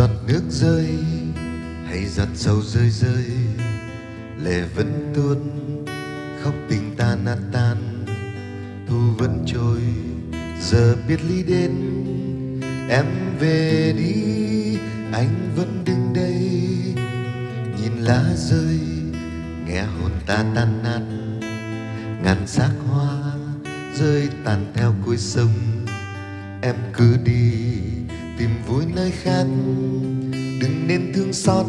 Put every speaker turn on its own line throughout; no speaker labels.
giọt nước rơi hay giọt sầu rơi rơi, lệ vẫn tuôn khóc tình ta nát tan, thu vẫn trôi. Giờ biệt ly đến em về đi, anh vẫn đứng đây, nhìn lá rơi, nghe hồn ta tan nát. Ngàn xác hoa rơi tàn theo cuối sông, em cứ đi tìm vui nơi khác. Đừng nên thương xót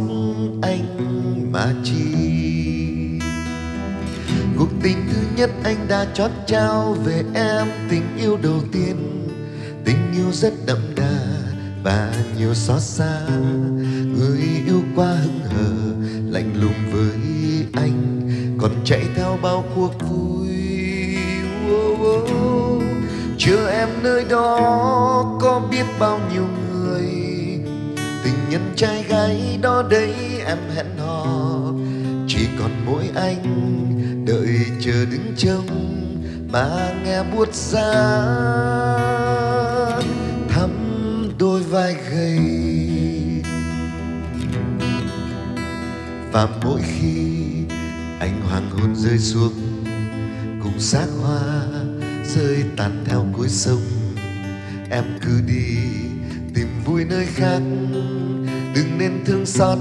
anh mà chi. Cuộc tình thứ nhất anh đã chót trao về em. Tình yêu đầu tiên tình yêu rất đậm đà và nhiều xót xa. Người yêu quá hững hờ lạnh lùng với anh còn chạy theo bao cuộc vui. Oh, oh. em nơi đó có biết bao nhiêu người nhân trai gái đó đấy em hẹn hò. Chỉ còn mỗi anh, đợi chờ đứng trông mà nghe buốt giá thắm đôi vai gầy. Và mỗi khi anh hoàng hôn rơi xuống, cùng xác hoa rơi tàn theo cuối sông, em cứ đi tìm vui nơi khác đừng nên thương xót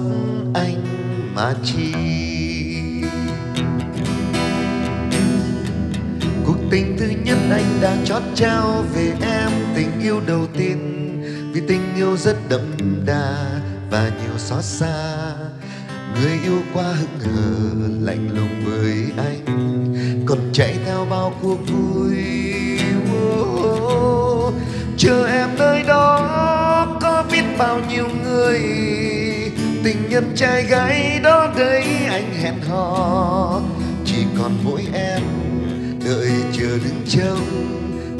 anh mà chi. Cuộc tình thứ nhất anh đã chót trao về em. Tình yêu đầu tiên, vì tình yêu rất đậm đà và nhiều xót xa. Người yêu quá hững hờ, lạnh lùng với anh. Còn chạy theo bao cuộc vui. Tình nhân trai gái đó đấy anh hẹn hò. Chỉ còn mỗi em, đợi chờ đứng trông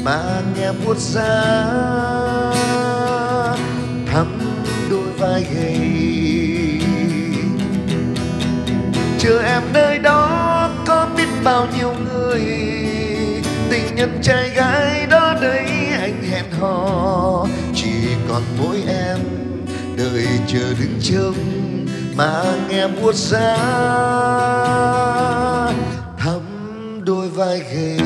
mà nghe buốt giá thắm đôi vai gầy. Chờ em nơi đó có biết bao nhiêu người. Tình nhân trai gái đó đấy anh hẹn hò. Chỉ còn mỗi em đợi chờ đứng trông mà nghe buốt giá thắm đôi vai gầy